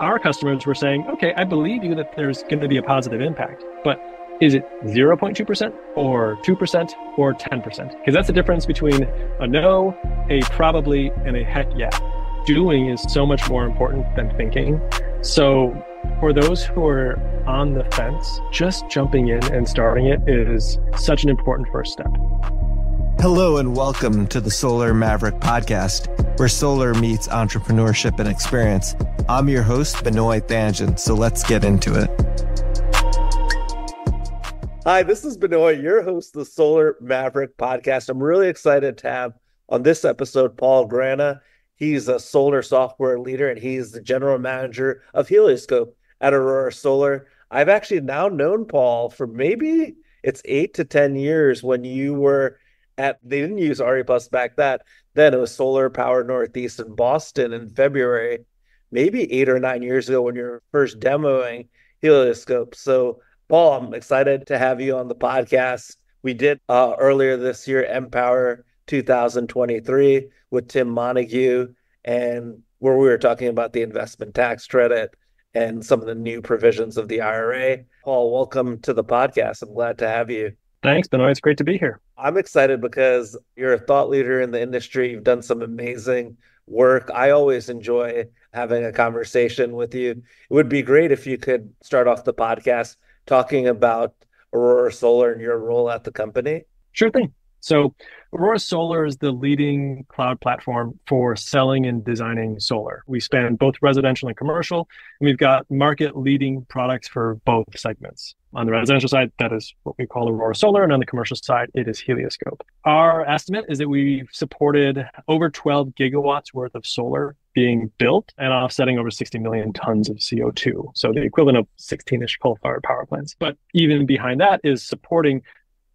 Our customers were saying, okay, I believe you that there's going to be a positive impact, but is it 0.2% or 2% or 10%? Because that's the difference between a no, a probably, and a heck yeah. Doing is so much more important than thinking. So for those who are on the fence, just jumping in and starting it is such an important first step. Hello, and welcome to the Solar Maverick podcast, where solar meets entrepreneurship and experience. I'm your host, Benoy Thanjan, so let's get into it. Hi, this is Benoy, your host the Solar Maverick podcast. I'm really excited to have on this episode Paul Grana. He's a solar software leader and he's the general manager of Helioscope at Aurora Solar. I've actually now known Paul for maybe it's eight to 10 years when you were at they didn't use RE Plus back that then it was Solar Power Northeast in Boston in February, maybe eight or nine years ago when you were first demoing Helioscope. So Paul, I'm excited to have you on the podcast. We did uh, earlier this year Empower 2023 with Tim Montague, and where we were talking about the investment tax credit and some of the new provisions of the IRA. Paul, welcome to the podcast. I'm glad to have you. Thanks, Benoy. It's great to be here. I'm excited because you're a thought leader in the industry. You've done some amazing work. I always enjoy having a conversation with you. It would be great if you could start off the podcast talking about Aurora Solar and your role at the company. Sure thing. So, Aurora Solar is the leading cloud platform for selling and designing solar. We span both residential and commercial, and we've got market leading products for both segments. On the residential side, that is what we call Aurora Solar, and on the commercial side, it is Helioscope. Our estimate is that we've supported over 12 gigawatts worth of solar being built and offsetting over 60 million tons of CO2. So the equivalent of 16 ish coal fired power plants. But even behind that is supporting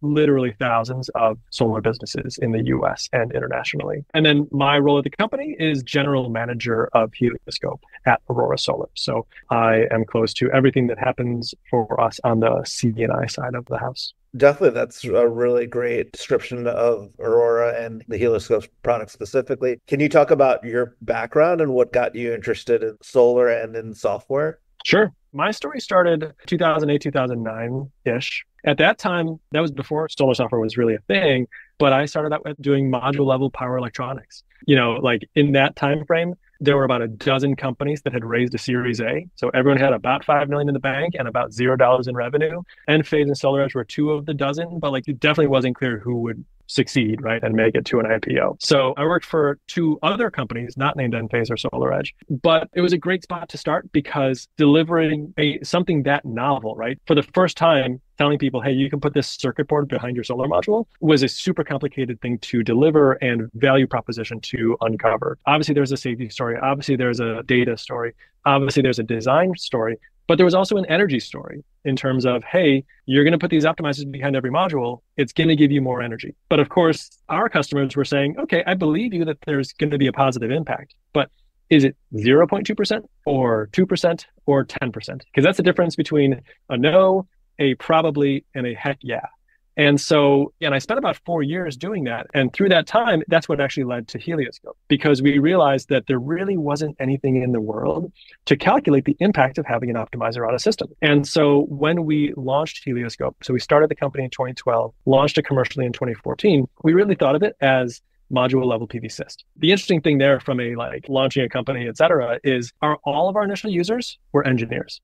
literally thousands of solar businesses in the US and internationally. And then my role at the company is general manager of Helioscope at Aurora Solar. So I am close to everything that happens for us on the C&I side of the house. Definitely, that's a really great description of Aurora and the Helioscope product specifically. Can you talk about your background and what got you interested in solar and in software? Sure. My story started 2008, 2009 ish. At that time, that was before solar software was really a thing, but I started out with doing module level power electronics. You know, like in that time frame, there were about a dozen companies that had raised a Series A. So everyone had about five million in the bank and about zero dollars in revenue. Enphase and SolarEdge were two of the dozen, but like it definitely wasn't clear who would succeed, right, and make it to an IPO. So I worked for two other companies, not named Enphase or SolarEdge, but it was a great spot to start because delivering a something that novel, right, for the first time, telling people, hey, you can put this circuit board behind your solar module was a super complicated thing to deliver and value proposition to uncover. Obviously, there's a safety story. Obviously, there's a data story. Obviously, there's a design story. But there was also an energy story in terms of, hey, you're going to put these optimizers behind every module. It's going to give you more energy. But of course, our customers were saying, okay, I believe you that there's going to be a positive impact. But is it 0.2% or 2% or 10%? Because that's the difference between a no, a probably, and a heck yeah. And so, and I spent about four years doing that. And through that time, that's what actually led to Helioscope because we realized that there really wasn't anything in the world to calculate the impact of having an optimizer on a system. And so when we launched Helioscope, so we started the company in 2012, launched it commercially in 2014, we really thought of it as module level PVsyst. The interesting thing there from a like launching a company, et cetera, is our all of our initial users were engineers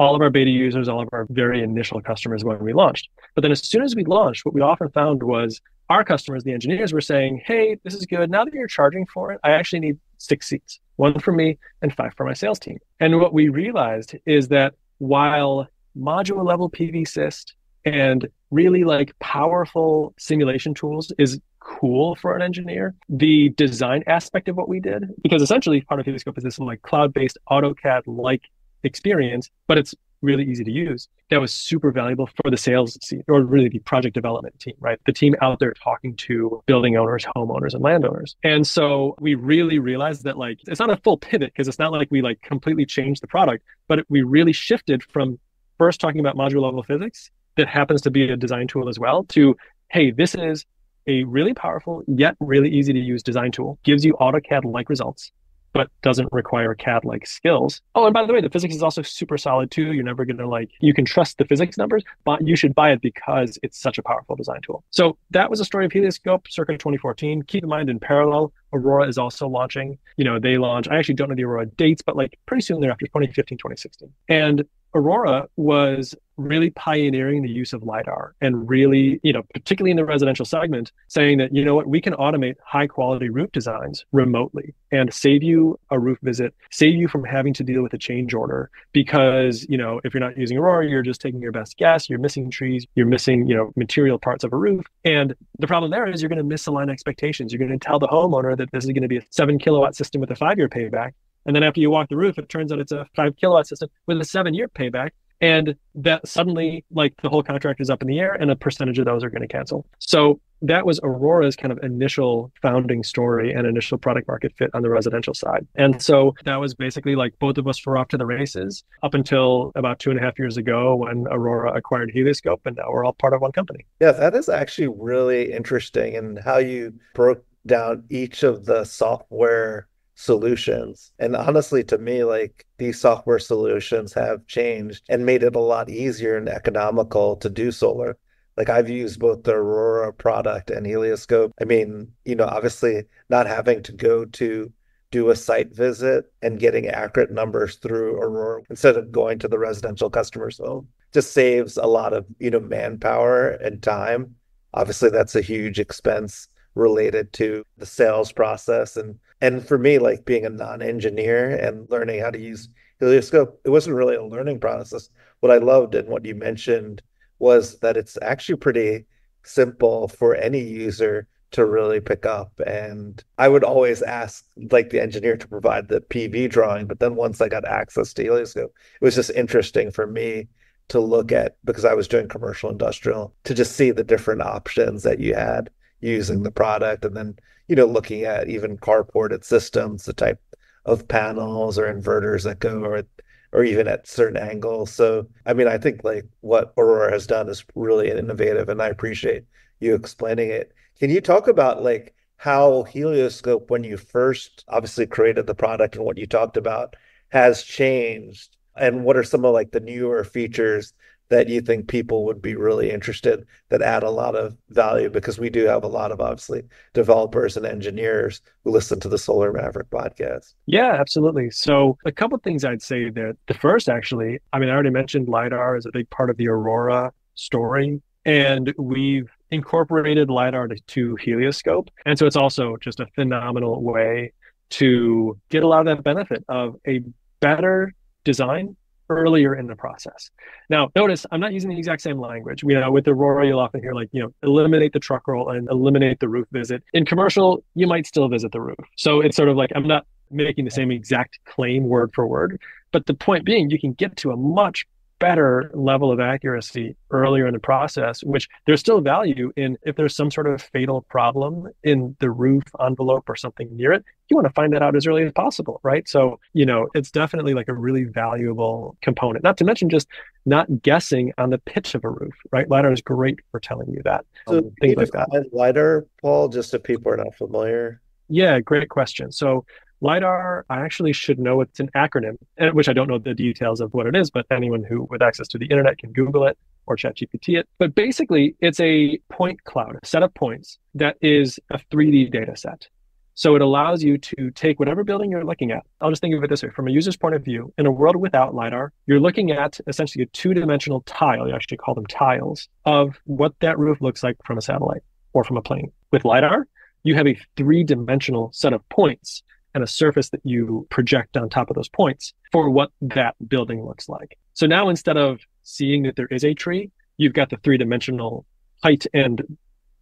all of our beta users, all of our very initial customers when we launched. But then as soon as we launched, what we often found was our customers, the engineers, were saying, Hey, this is good. Now that you're charging for it, I actually need six seats, one for me and five for my sales team. And what we realized is that while module level PVsyst and really like powerful simulation tools is cool for an engineer. The design aspect of what we did, because essentially part of Helioscope is this like cloud-based AutoCAD like experience, but it's really easy to use. That was super valuable for the sales team or really the project development team, right? The team out there talking to building owners, homeowners, and landowners. And so we really realized that like it's not a full pivot because it's not like we like completely changed the product, but we really shifted from first talking about module level physics that happens to be a design tool as well to hey, this is a really powerful yet really easy to use design tool, gives you AutoCAD like results but doesn't require CAD like skills. Oh, and by the way, the physics is also super solid too. You're never going to like, you can trust the physics numbers, but you should buy it because it's such a powerful design tool. So that was a story of Helioscope circa 2014. Keep in mind, in parallel, Aurora is also launching. You know, they launch, I actually don't know the Aurora dates, but like pretty soon thereafter, 2015, 2016. And Aurora was really pioneering the use of LiDAR and really, you know, particularly in the residential segment, saying that, you know what, we can automate high quality roof designs remotely and save you a roof visit, save you from having to deal with a change order. Because, you know, if you're not using Aurora, you're just taking your best guess, you're missing trees, you're missing, you know, material parts of a roof. And the problem there is you're going to misalign expectations. You're going to tell the homeowner that this is going to be a seven kilowatt system with a five year payback. And then after you walk the roof, it turns out it's a five kilowatt system with a seven year payback. And that suddenly like the whole contract is up in the air and a percentage of those are going to cancel. So that was aurora's kind of initial founding story and initial product market fit on the residential side. And so that was basically like both of us were off to the races up until about two and a half years ago when aurora acquired helioscope and now we're all part of one company. Yeah that is actually really interesting and how you broke down each of the software solutions. And honestly, to me, like these software solutions have changed and made it a lot easier and economical to do solar. Like I've used both the Aurora product and Helioscope. I mean, you know, obviously not having to go to do a site visit and getting accurate numbers through Aurora instead of going to the residential customer's home just saves a lot of, you know, manpower and time. Obviously, that's a huge expense related to the sales process and and for me like being a non-engineer and learning how to use helioscope it wasn't really a learning process. What i loved and what you mentioned was that it's actually pretty simple for any user to really pick up. And i would always ask like the engineer to provide the pv drawing but then once i got access to helioscope it was just interesting for me to look at because i was doing commercial industrial to just see the different options that you had using the product. And then you know looking at even carported systems the type of panels or inverters that go or or even at certain angles. So i mean i think like what aurora has done is really innovative and i appreciate you explaining it. Can you talk about like how helioscope when you first obviously created the product and what you talked about has changed? And what are some of like the newer features that you think people would be really interested that add a lot of value because we do have a lot of obviously developers and engineers who listen to the Solar Maverick podcast. Yeah, absolutely. So a couple things I'd say there. The first actually, I mean, I already mentioned LiDAR is a big part of the Aurora story. And we've incorporated LiDAR to, to Helioscope. And so it's also just a phenomenal way to get a lot of that benefit of a better design earlier in the process. Now, notice I'm not using the exact same language. You know, with Aurora, you'll often hear like, you know, eliminate the truck roll and eliminate the roof visit. In commercial, you might still visit the roof. So it's sort of like I'm not making the same exact claim word for word. But the point being, you can get to a much better level of accuracy earlier in the process, which there's still value in if there's some sort of fatal problem in the roof envelope or something near it, you want to find that out as early as possible, right? So, you know, it's definitely like a really valuable component, not to mention just not guessing on the pitch of a roof, right? LiDAR is great for telling you that. So um, things like that. LiDAR, Paul, just if people are not familiar. Yeah, great question. So LiDAR, I actually should know it's an acronym, eh, which I don't know the details of what it is, but anyone who with access to the internet can Google it or ChatGPT it. But basically, it's a point cloud, a set of points that is a 3D data set. So it allows you to take whatever building you're looking at. I'll just think of it this way from a user's point of view, in a world without LiDAR, you're looking at essentially a two dimensional tile, you actually call them tiles, of what that roof looks like from a satellite or from a plane. With LiDAR, you have a three dimensional set of points and a surface that you project on top of those points for what that building looks like. So now instead of seeing that there is a tree, you've got the three dimensional height and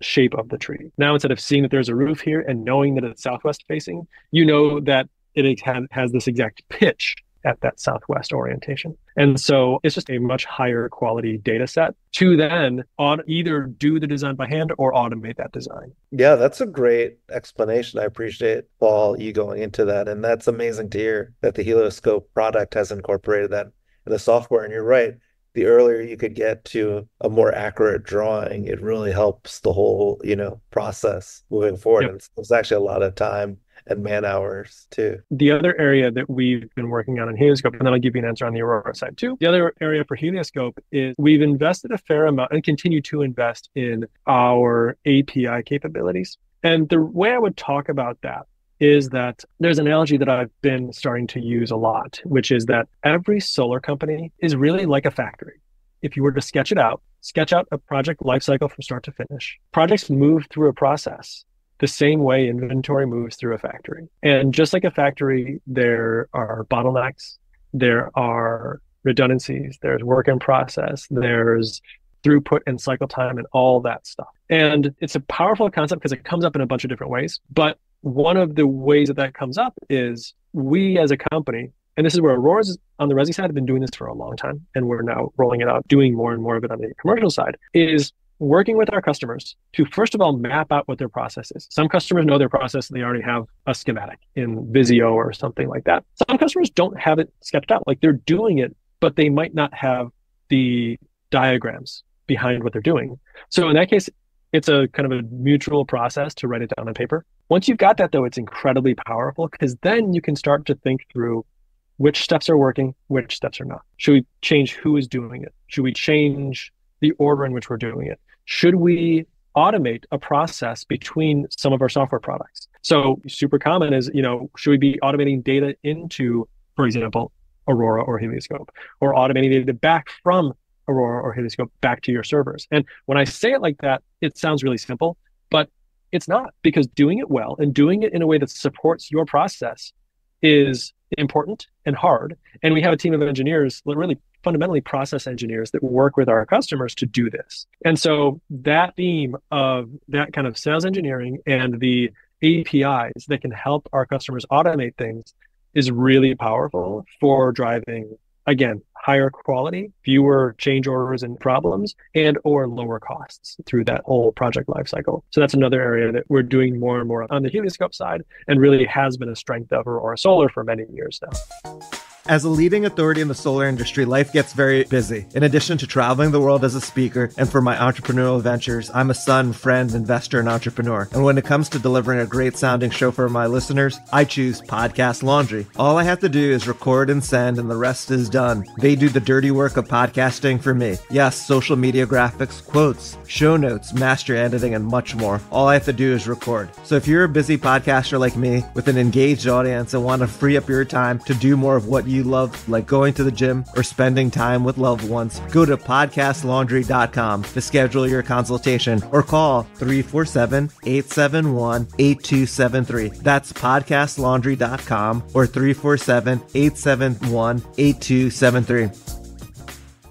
shape of the tree. Now instead of seeing that there's a roof here and knowing that it's southwest facing, you know that it has this exact pitch at that southwest orientation. And so it's just a much higher quality data set to then on either do the design by hand or automate that design. Yeah, that's a great explanation. I appreciate Paul you going into that. And that's amazing to hear that the Helioscope product has incorporated that in the software. And you're right. The earlier you could get to a more accurate drawing, it really helps the whole, you know, process moving forward. Yep. And it's actually a lot of time and man hours too. The other area that we've been working on in Helioscope, and then I'll give you an answer on the Aurora side too. The other area for Helioscope is we've invested a fair amount and continue to invest in our API capabilities. And the way I would talk about that is that there's an analogy that I've been starting to use a lot, which is that every solar company is really like a factory. If you were to sketch it out, sketch out a project lifecycle from start to finish. Projects move through a process the same way inventory moves through a factory. And just like a factory, there are bottlenecks, there are redundancies, there's work in process, there's throughput and cycle time and all that stuff. And it's a powerful concept because it comes up in a bunch of different ways. But one of the ways that that comes up is we as a company, and this is where Aurora's on the Resi side have been doing this for a long time, and we're now rolling it out, doing more and more of it on the commercial side, is working with our customers to first of all map out what their process is. Some customers know their process and they already have a schematic in Visio or something like that. Some customers don't have it sketched out, like they're doing it, but they might not have the diagrams behind what they're doing. So in that case, it's a kind of a mutual process to write it down on paper. Once you've got that though, it's incredibly powerful because then you can start to think through which steps are working, which steps are not. Should we change who is doing it? Should we change the order in which we're doing it? Should we automate a process between some of our software products? So super common is, you know, should we be automating data into, for example, Aurora or Helioscope, or automating data back from Aurora or Helioscope back to your servers? And when I say it like that, it sounds really simple, but it's not because doing it well and doing it in a way that supports your process is important and hard. And we have a team of engineers, that really fundamentally process engineers that work with our customers to do this. And so that theme of that kind of sales engineering and the APIs that can help our customers automate things is really powerful for driving again higher quality fewer change orders and problems and or lower costs through that whole project lifecycle so that's another area that we're doing more and more on the helioscope side and really has been a strength of aurora solar for many years now as a leading authority in the solar industry, life gets very busy. In addition to traveling the world as a speaker and for my entrepreneurial ventures, I'm a son, friend, investor, and entrepreneur. And when it comes to delivering a great sounding show for my listeners, I choose Podcast Laundry. All I have to do is record and send, and the rest is done. They do the dirty work of podcasting for me. Yes, social media graphics, quotes, show notes, master editing, and much more. All I have to do is record. So if you're a busy podcaster like me with an engaged audience and want to free up your time to do more of what you you love, like going to the gym or spending time with loved ones, go to podcastlaundry.com to schedule your consultation or call 347 871 8273. That's podcastlaundry.com or 347 871 8273.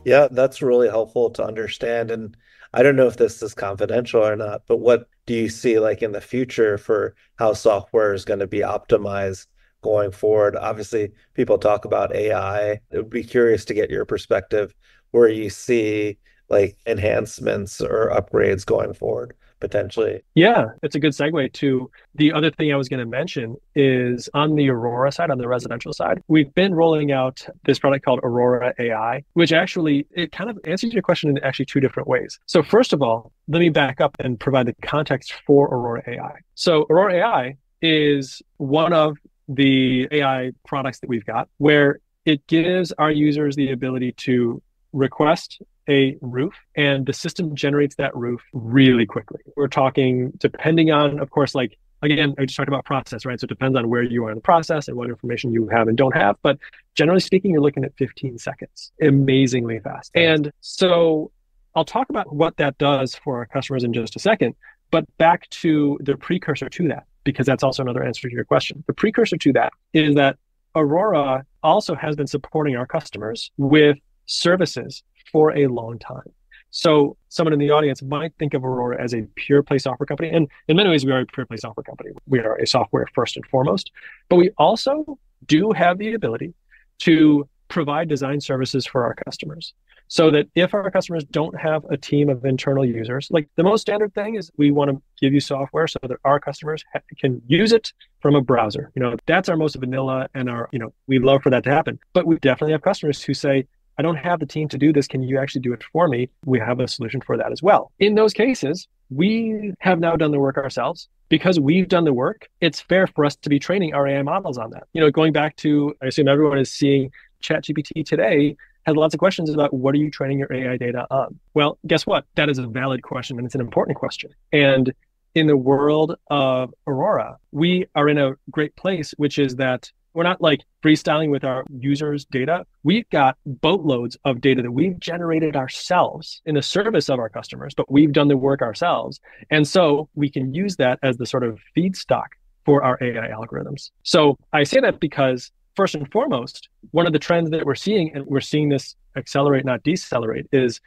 Yeah, that's really helpful to understand. And I don't know if this is confidential or not, but what do you see like in the future for how software is going to be optimized going forward? Obviously, people talk about AI. It would be curious to get your perspective where you see like enhancements or upgrades going forward potentially. Yeah, it's a good segue to the other thing I was going to mention is on the Aurora side, on the residential side, we've been rolling out this product called Aurora AI, which actually it kind of answers your question in actually two different ways. So first of all, let me back up and provide the context for Aurora AI. So Aurora AI is one of the AI products that we've got, where it gives our users the ability to request a roof and the system generates that roof really quickly. We're talking, depending on, of course, like again, I just talked about process, right? So it depends on where you are in the process and what information you have and don't have. But generally speaking, you're looking at 15 seconds, amazingly fast. And so I'll talk about what that does for our customers in just a second. But back to the precursor to that because that's also another answer to your question. The precursor to that is that Aurora also has been supporting our customers with services for a long time. So someone in the audience might think of Aurora as a pure play software company. And in many ways, we are a pure play software company. We are a software first and foremost, but we also do have the ability to provide design services for our customers so that if our customers don't have a team of internal users, like the most standard thing is we want to give you software so that our customers ha- can use it from a browser. You know, that's our most vanilla and our, you know, we love for that to happen. But we definitely have customers who say, I don't have the team to do this. Can you actually do it for me? We have a solution for that as well. In those cases, we have now done the work ourselves because we've done the work, it's fair for us to be training our AI models on that. You know, going back to, I assume everyone is seeing ChatGPT today has lots of questions about what are you training your AI data on? Well, guess what? That is a valid question and it's an important question. And in the world of Aurora, we are in a great place, which is that we're not like freestyling with our users' data. We've got boatloads of data that we've generated ourselves in the service of our customers, but we've done the work ourselves. And so we can use that as the sort of feedstock for our AI algorithms. So I say that because first and foremost, one of the trends that we're seeing, and we're seeing this accelerate, not decelerate, is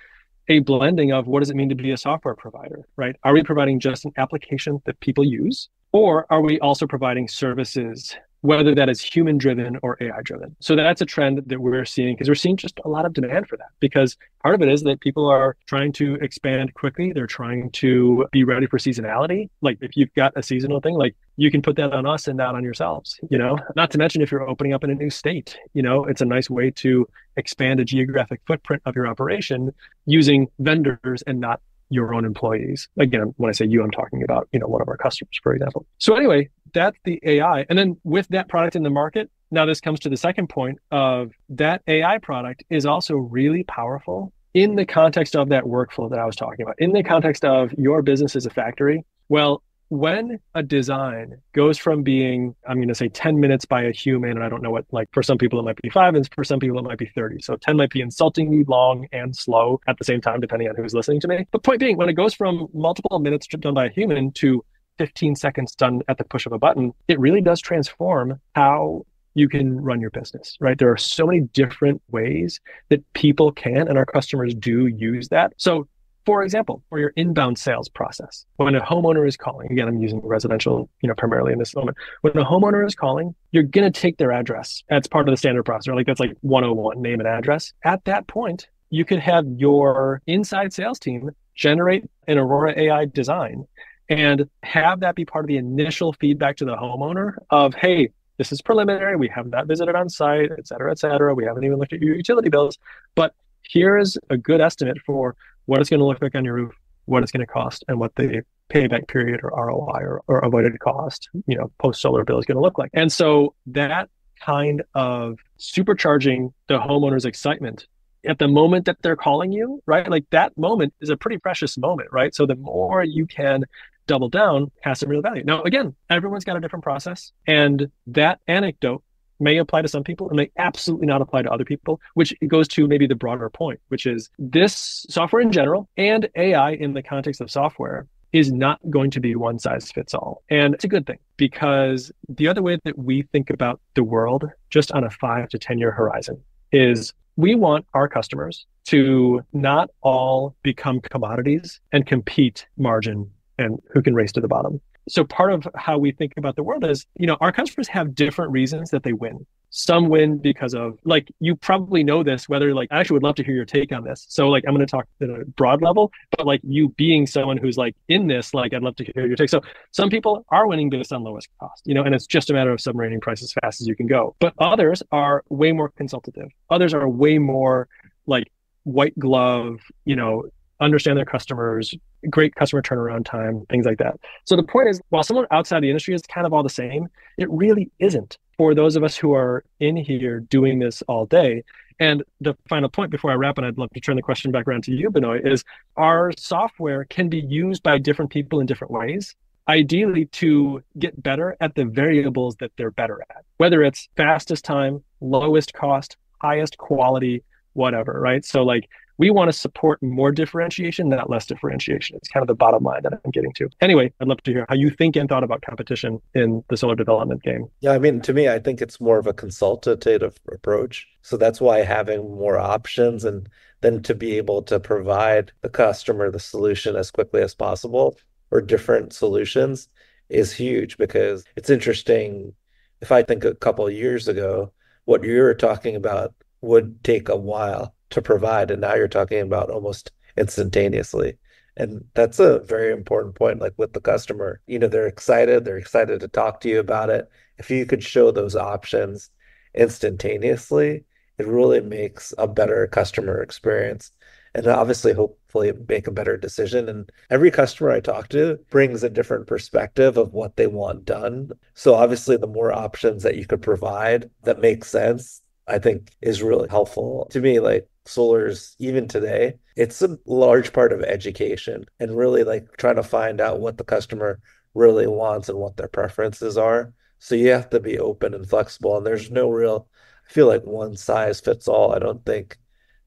a blending of what does it mean to be a software provider, right? Are we providing just an application that people use? Or are we also providing services whether that is human driven or AI driven. So that's a trend that we're seeing because we're seeing just a lot of demand for that. Because part of it is that people are trying to expand quickly. They're trying to be ready for seasonality. Like if you've got a seasonal thing, like you can put that on us and not on yourselves, you know? Not to mention if you're opening up in a new state, you know, it's a nice way to expand a geographic footprint of your operation using vendors and not your own employees. Again, when I say you, I'm talking about, you know, one of our customers, for example. So anyway, that's the AI. And then with that product in the market, now this comes to the second point of that AI product is also really powerful in the context of that workflow that I was talking about, in the context of your business as a factory. Well, when a design goes from being i'm going to say 10 minutes by a human and i don't know what like for some people it might be five and for some people it might be 30 so 10 might be insultingly long and slow at the same time depending on who's listening to me but point being when it goes from multiple minutes done by a human to 15 seconds done at the push of a button it really does transform how you can run your business, right? There are so many different ways that people can and our customers do use that. So for example, for your inbound sales process, when a homeowner is calling, again, I'm using residential, you know, primarily in this moment. When a homeowner is calling, you're going to take their address. That's part of the standard process. Like that's like 101, name and address. At that point, you could have your inside sales team generate an Aurora AI design and have that be part of the initial feedback to the homeowner of, hey, this is preliminary. We have not visited on site, et cetera, et cetera. We haven't even looked at your utility bills, but here is a good estimate for what it's going to look like on your roof, what it's going to cost, and what the payback period or ROI or, or avoided cost, you know, post solar bill is going to look like. And so that kind of supercharging the homeowner's excitement at the moment that they're calling you, right? Like that moment is a pretty precious moment, right? So the more you can double down has some real value. Now, again, everyone's got a different process. And that anecdote may apply to some people and may absolutely not apply to other people, which goes to maybe the broader point, which is this software in general and AI in the context of software is not going to be one size fits all. And it's a good thing because the other way that we think about the world just on a five to 10 year horizon is we want our customers to not all become commodities and compete margin and who can race to the bottom so part of how we think about the world is you know our customers have different reasons that they win. Some win because of like you probably know this whether like i actually would love to hear your take on this. So like i'm going to talk at a broad level but like you being someone who's like in this like i'd love to hear your take. So some people are winning based on lowest cost you know and it's just a matter of submarinating price as fast as you can go. But others are way more consultative. Others are way more like white glove you know understand their customers, great customer turnaround time, things like that. So the point is, while someone outside the industry is kind of all the same, it really isn't for those of us who are in here doing this all day. And the final point before I wrap, and I'd love to turn the question back around to you, Benoy, is our software can be used by different people in different ways ideally to get better at the variables that they're better at, whether it's fastest time, lowest cost, highest quality, whatever, right? So, like, we want to support more differentiation, not less differentiation. It's kind of the bottom line that I'm getting to. Anyway, I'd love to hear how you think and thought about competition in the solar development game. Yeah, I mean, to me, I think it's more of a consultative approach. So that's why having more options and then to be able to provide the customer the solution as quickly as possible or different solutions is huge because it's interesting. If I think a couple of years ago, what you were talking about would take a while to provide and now you're talking about almost instantaneously and that's a very important point like with the customer you know they're excited they're excited to talk to you about it if you could show those options instantaneously it really makes a better customer experience and obviously hopefully make a better decision. And every customer I talk to brings a different perspective of what they want done. So obviously, the more options that you could provide that make sense, I think is really helpful to me. Like solar's even today, it's a large part of education and really like trying to find out what the customer really wants and what their preferences are. So you have to be open and flexible. And there's no real, I feel like one size fits all. I don't think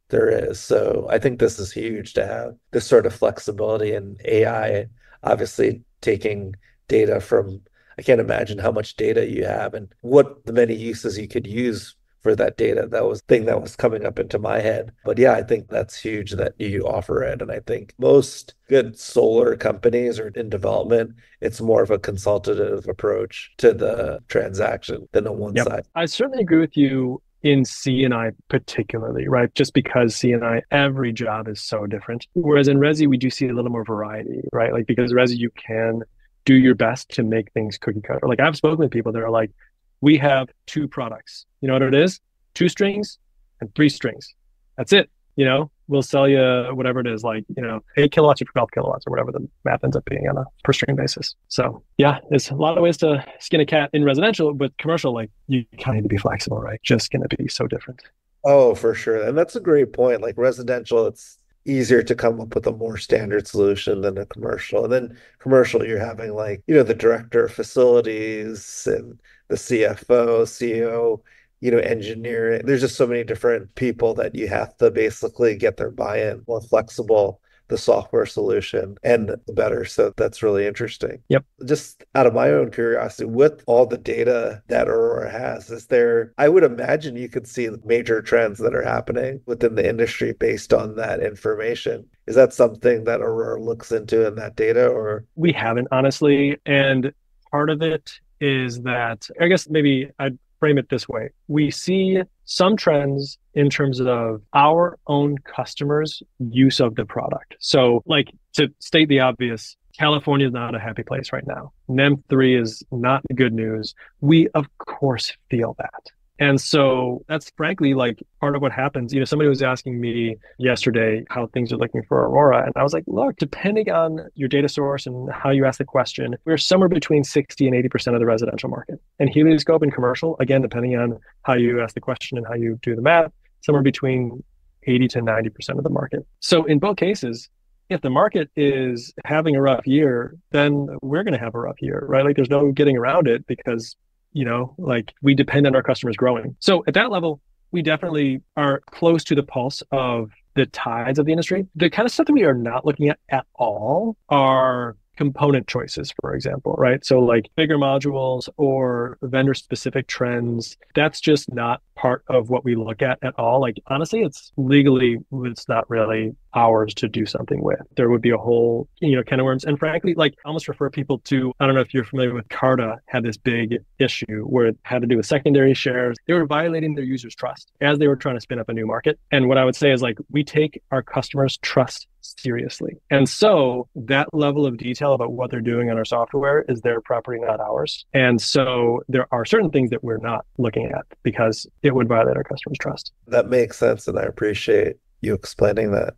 there is. So I think this is huge to have this sort of flexibility and AI, obviously taking data from, I can't imagine how much data you have and what the many uses you could use for that data. That was thing that was coming up into my head. But yeah, I think that's huge that you offer it. And I think most good solar companies are in development. It's more of a consultative approach to the transaction than a one yep. side. I certainly agree with you in C&I particularly, right? Just because C&I, every job is so different. Whereas in Resi, we do see a little more variety, right? Like because Resi, you can do your best to make things cookie cutter. Like I've spoken with people that are like, we have two products. You know what it is? Two strings and three strings. That's it. You know, we'll sell you whatever it is, like, you know, eight kilowatts or 12 kilowatts or whatever the math ends up being on a per string basis. So yeah, there's a lot of ways to skin a cat in residential, but commercial, like you kind of need to be flexible, right? Just going to be so different. Oh, for sure. And that's a great point. Like residential, it's easier to come up with a more standard solution than a commercial. And then commercial, you're having like, you know, the director of facilities and the CFO, CEO, you know, engineering. There's just so many different people that you have to basically get their buy-in, more flexible the software solution and the better. So that's really interesting. Yep. Just out of my own curiosity, with all the data that Aurora has, is there, I would imagine you could see major trends that are happening within the industry based on that information. Is that something that Aurora looks into in that data or? We haven't, honestly. And part of it is that I guess maybe I'd frame it this way. We see some trends in terms of our own customers' use of the product. So, like to state the obvious, California is not a happy place right now. NEM 3 is not good news. We, of course, feel that. And so that's frankly like part of what happens. You know, somebody was asking me yesterday how things are looking for Aurora. And I was like, look, depending on your data source and how you ask the question, we're somewhere between 60 and 80% of the residential market. And helioscope and commercial, again, depending on how you ask the question and how you do the math, somewhere between 80 to 90% of the market. So in both cases, if the market is having a rough year, then we're going to have a rough year, right? Like there's no getting around it because you know like we depend on our customers growing. So at that level we definitely are close to the pulse of the tides of the industry. The kind of stuff that we are not looking at at all are component choices, for example, right? So, like bigger modules or vendor specific trends, that's just not part of what we look at at all. Like, honestly, it's legally, it's not really ours to do something with. There would be a whole, you know, can of worms. And frankly, like, I almost refer people to, I don't know if you're familiar with Carta, had this big issue where it had to do with secondary shares. They were violating their users' trust as they were trying to spin up a new market. And what I would say is, like, we take our customers' trust seriously. And so that level of detail about what they're doing on our software is their property, not ours. And so there are certain things that we're not looking at because it would violate our customers' trust. That makes sense. And I appreciate you explaining that.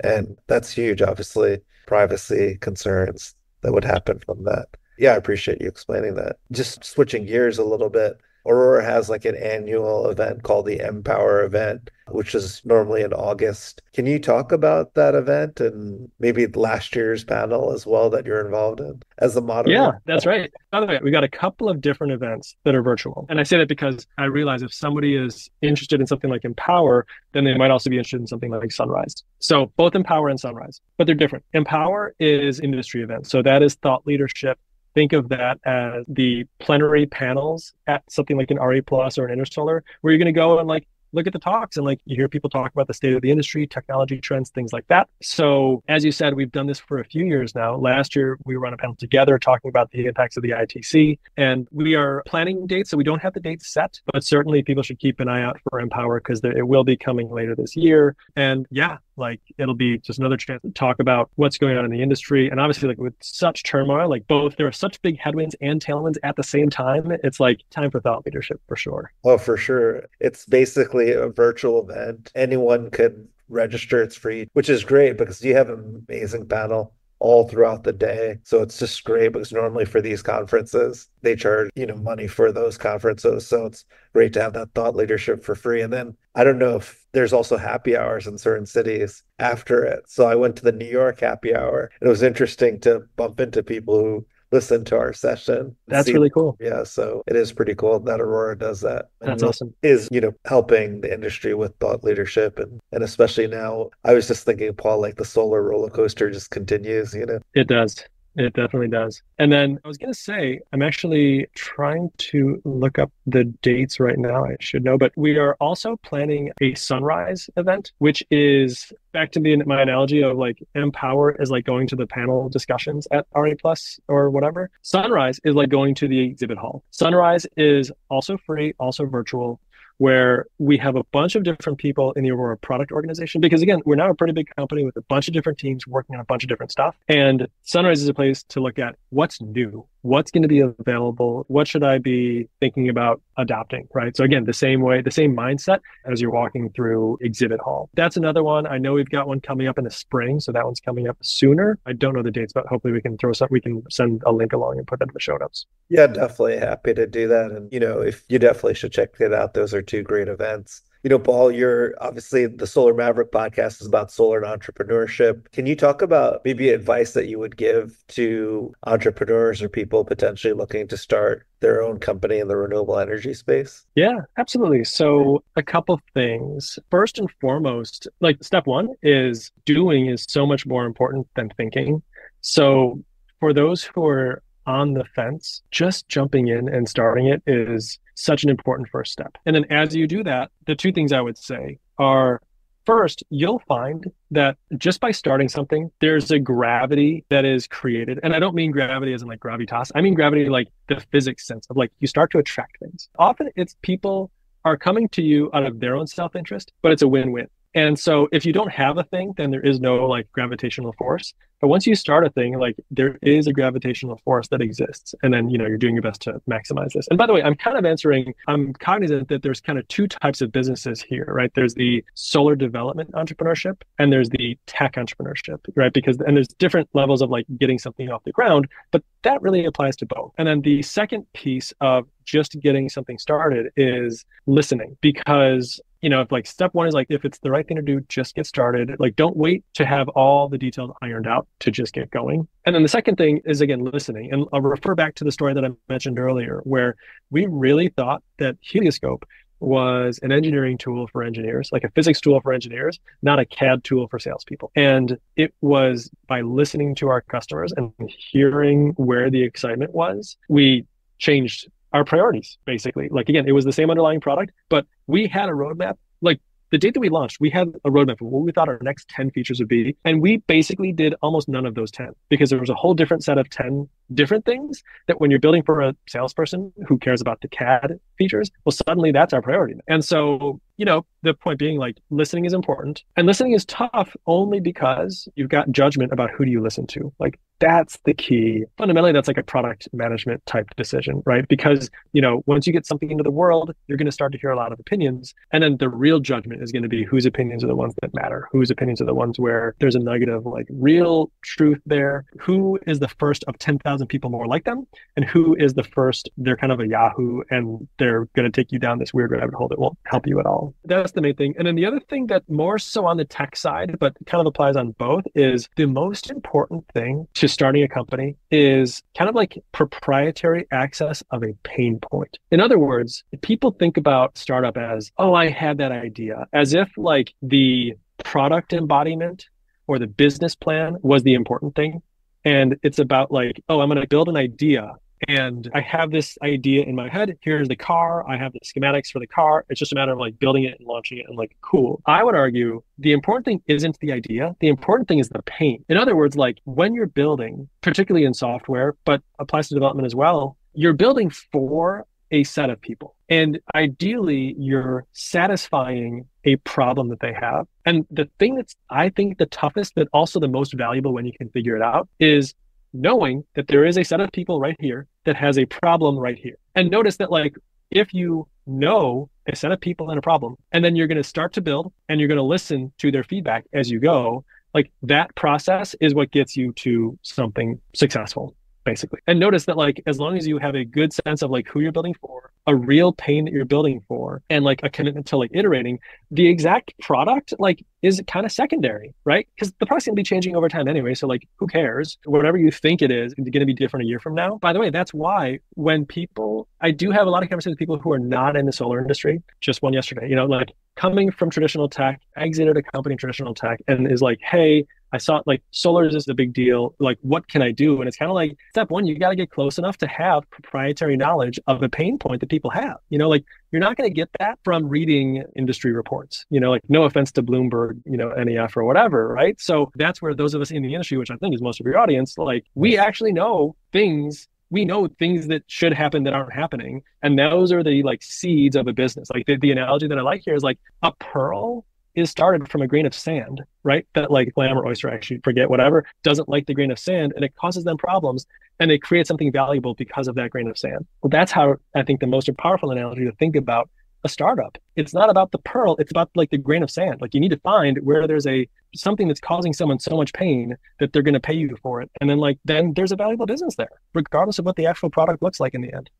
And that's huge, obviously, privacy concerns that would happen from that. Yeah, I appreciate you explaining that. Just switching gears a little bit. Aurora has like an annual event called the Empower event, which is normally in August. Can you talk about that event and maybe last year's panel as well that you're involved in as the moderator? Yeah, that's right. By the way, we got a couple of different events that are virtual. And I say that because I realize if somebody is interested in something like Empower, then they might also be interested in something like Sunrise. So both Empower and Sunrise, but they're different. Empower is industry events. So that is thought leadership think of that as the plenary panels at something like an RE Plus or an Intersolar, where you're going to go and like look at the talks and like you hear people talk about the state of the industry, technology trends, things like that. So, as you said, we've done this for a few years now. Last year, we were on a panel together talking about the impacts of the ITC, and we are planning dates. So, we don't have the dates set, but certainly people should keep an eye out for Empower because it will be coming later this year. And yeah, like it'll be just another chance to talk about what's going on in the industry. And obviously, like with such turmoil, like both there are such big headwinds and tailwinds at the same time. It's like time for thought leadership for sure. Oh, for sure. It's basically a virtual event. Anyone could register. It's free, which is great because you have an amazing panel all throughout the day. So it's just great because normally for these conferences, they charge, you know, money for those conferences. So it's great to have that thought leadership for free. And then I don't know if there's also happy hours in certain cities after it. So I went to the New York happy hour. And it was interesting to bump into people who listen to our session. That's see, really cool. Yeah, so it is pretty cool that Aurora does that. That's awesome. Is you know helping the industry with thought leadership and and especially now. I was just thinking, Paul, like the solar roller coaster just continues. You know, it does. It definitely does. And then I was going to say, I'm actually trying to look up the dates right now. I should know, but we are also planning a sunrise event, which is back to the, my analogy of like Empower is like going to the panel discussions at RE Plus or whatever. Sunrise is like going to the exhibit hall. Sunrise is also free, also virtual where we have a bunch of different people in the Aurora product organization. Because again, we're now a pretty big company with a bunch of different teams working on a bunch of different stuff. And Sunrise is a place to look at what's new, what's going to be available, what should I be thinking about adopting, right? So again, the same way, the same mindset as you're walking through exhibit hall. That's another one. I know we've got one coming up in the spring, so that one's coming up sooner. I don't know the dates, but hopefully we can throw some, we can send a link along and put that in the show notes. Yeah, definitely happy to do that. And you know, if you definitely should check it out, those are two great events you know, Paul, you're obviously the Solar Maverick podcast is about solar and entrepreneurship. Can you talk about maybe advice that you would give to entrepreneurs or people potentially looking to start their own company in the renewable energy space? Yeah, absolutely. So, a couple things. First and foremost, like step one is doing is so much more important than thinking. So, for those who are on the fence, just jumping in and starting it is such an important first step. And then as you do that, the two things I would say are first, you'll find that just by starting something, there's a gravity that is created. And I don't mean gravity as in like gravitas. I mean gravity like the physics sense of like you start to attract things. Often it's people are coming to you out of their own self-interest, but it's a win-win. And so if you don't have a thing, then there is no like gravitational force. But once you start a thing, like there is a gravitational force that exists. And then, you know, you're doing your best to maximize this. And by the way, I'm kind of answering, I'm cognizant that there's kind of two types of businesses here, right? There's the solar development entrepreneurship and there's the tech entrepreneurship, right? Because, and there's different levels of like getting something off the ground, but that really applies to both. And then the second piece of just getting something started is listening because you know, if like step one is like if it's the right thing to do, just get started. Like don't wait to have all the details ironed out to just get going. And then the second thing is again listening. And I'll refer back to the story that I mentioned earlier, where we really thought that Helioscope was an engineering tool for engineers, like a physics tool for engineers, not a CAD tool for salespeople. And it was by listening to our customers and hearing where the excitement was, we changed our priorities basically like again it was the same underlying product but we had a roadmap like the date that we launched, we had a roadmap of what we thought our next 10 features would be. And we basically did almost none of those 10 because there was a whole different set of 10 different things that when you're building for a salesperson who cares about the CAD features, well, suddenly that's our priority. And so, you know, the point being like listening is important and listening is tough only because you've got judgment about who do you listen to. Like that's the key. Fundamentally, that's like a product management type decision, right? Because, you know, once you get something into the world, you're going to start to hear a lot of opinions. And then the real judgment is going to be whose opinions are the ones that matter, whose opinions are the ones where there's a nugget of like real truth there. Who is the first of 10,000 people more like them? And who is the first, they're kind of a Yahoo and they're going to take you down this weird rabbit hole that won't help you at all. That's the main thing. And then the other thing that more so on the tech side, but kind of applies on both is the most important thing to starting a company is kind of like proprietary access of a pain point. In other words, people think about startup as, oh, I had that idea, as if like the product embodiment or the business plan was the important thing. And it's about like, oh, I'm going to build an idea and I have this idea in my head. Here's the car. I have the schematics for the car. It's just a matter of like building it and launching it and like, cool. I would argue the important thing isn't the idea. The important thing is the pain. In other words, like when you're building, particularly in software, but applies to development as well, you're building for a set of people. And ideally, you're satisfying a problem that they have. And the thing that's, I think, the toughest, but also the most valuable when you can figure it out is knowing that there is a set of people right here that has a problem right here. And notice that, like, if you know a set of people and a problem. And then you're going to start to build and you're going to listen to their feedback as you go. Like that process is what gets you to something successful basically. And notice that like as long as you have a good sense of like who you're building for, a real pain that you're building for, and like a commitment to like iterating, the exact product like is kind of secondary, right? Because the product's gonna be changing over time anyway. So like who cares? Whatever you think it is, it's gonna be different a year from now. By the way, that's why when people I do have a lot of conversations with people who are not in the solar industry, just one yesterday, you know, like coming from traditional tech, exited a company in traditional tech and is like, hey, I saw like solar is a big deal. Like, what can I do? And it's kind of like step one, you got to get close enough to have proprietary knowledge of a pain point that people have. You know, like you're not going to get that from reading industry reports. You know, like no offense to Bloomberg, you know, NEF or whatever, right? So that's where those of us in the industry, which I think is most of your audience, like we actually know things we know things that should happen that aren't happening and those are the like seeds of a business like the, the analogy that i like here is like a pearl is started from a grain of sand, right? That like clam or oyster, actually forget whatever, doesn't like the grain of sand and it causes them problems and they create something valuable because of that grain of sand. Well, that's how I think the most powerful analogy to think about a startup. It's not about the pearl, it's about like the grain of sand. Like you need to find where there's a something that's causing someone so much pain that they're going to pay you for it. And then like then there's a valuable business there, regardless of what the actual product looks like in the end.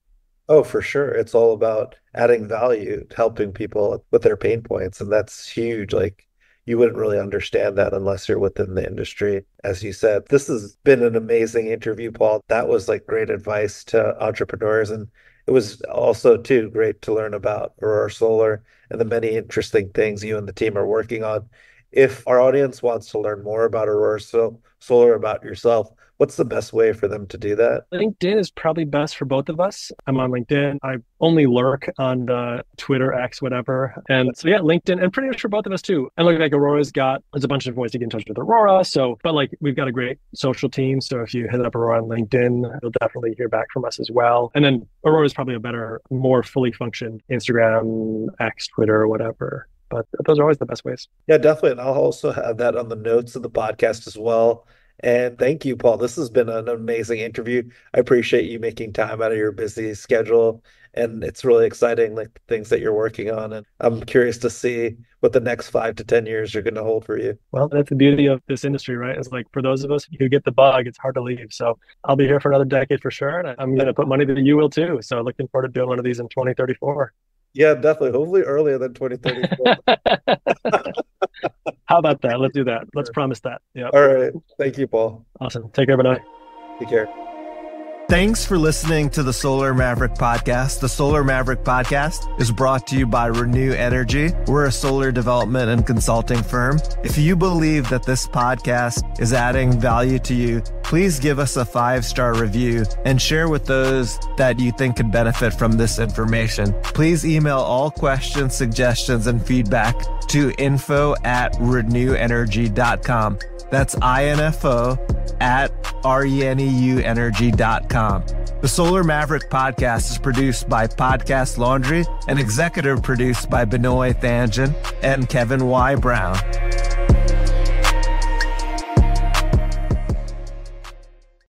Oh, for sure. It's all about adding value, helping people with their pain points. And that's huge. Like, you wouldn't really understand that unless you're within the industry. As you said, this has been an amazing interview, Paul. That was like great advice to entrepreneurs. And it was also, too, great to learn about Aurora Solar and the many interesting things you and the team are working on. If our audience wants to learn more about Aurora Solar, about yourself, what's the best way for them to do that? LinkedIn is probably best for both of us. I'm on LinkedIn. I only lurk on the Twitter, X, whatever. And so yeah, LinkedIn, and pretty much for both of us too. And look like Aurora's got there's a bunch of ways to get in touch with Aurora. So, but like we've got a great social team. So if you hit up Aurora on LinkedIn, you'll definitely hear back from us as well. And then Aurora is probably a better, more fully functioned Instagram, X, Twitter, whatever but those are always the best ways. Yeah, definitely. And I'll also have that on the notes of the podcast as well. And thank you, Paul. This has been an amazing interview. I appreciate you making time out of your busy schedule. And it's really exciting, like the things that you're working on. And I'm curious to see what the next five to 10 years are going to hold for you. Well, that's the beauty of this industry, right? It's like for those of us who get the bug, it's hard to leave. So I'll be here for another decade for sure. And I'm going to put money that you will too. So looking forward to doing one of these in 2034. Yeah, definitely. Hopefully earlier than 2034. How about that? Let's do that. Let's promise that. Yeah. All right. Thank you, Paul. Awesome. Take care, Benoy. Take care. Thanks for listening to the Solar Maverick podcast. The Solar Maverick podcast is brought to you by Reneu Energy. We're a solar development and consulting firm. If you believe that this podcast is adding value to you, please give us a five star review and share with those that you think could benefit from this information. Please email all questions, suggestions, and feedback to info at reneuenergy.com. That's info at reneuenergy.com. The Solar Maverick podcast is produced by Podcast Laundry and executive produced by Benoy Thanjan and Kevin Y. Brown.